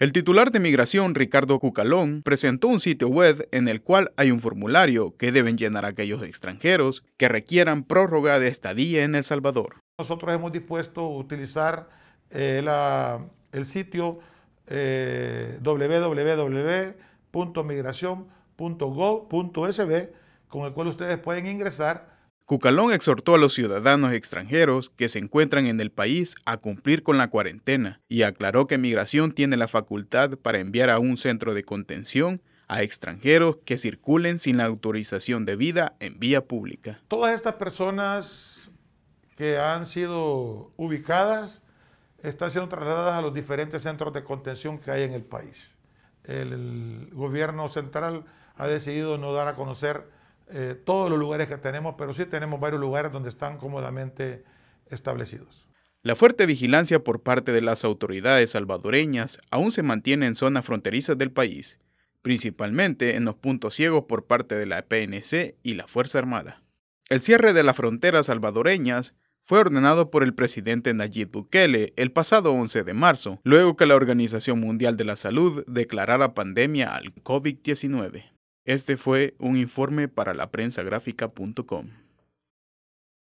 El titular de Migración, Ricardo Cucalón, presentó un sitio web en el cual hay un formulario que deben llenar aquellos extranjeros que requieran prórroga de estadía en El Salvador. Nosotros hemos dispuesto a utilizar eh, el sitio eh, con el cual ustedes pueden ingresar Cucalón exhortó a los ciudadanos extranjeros que se encuentran en el país a cumplir con la cuarentena y aclaró que Migración tiene la facultad para enviar a un centro de contención a extranjeros que circulen sin la autorización debida en vía pública. Todas estas personas que han sido ubicadas están siendo trasladadas a los diferentes centros de contención que hay en el país. El, gobierno central ha decidido no dar a conocer eh, todos los lugares que tenemos, pero sí tenemos varios lugares donde están cómodamente establecidos. La fuerte vigilancia por parte de las autoridades salvadoreñas aún se mantiene en zonas fronterizas del país, principalmente en los puntos ciegos por parte de la PNC y la Fuerza Armada. El cierre de las fronteras salvadoreñas fue ordenado por el presidente Nayib Bukele el pasado 11 de marzo, luego que la Organización Mundial de la Salud declarara pandemia al COVID-19. Este fue un informe para la prensagráfica.com.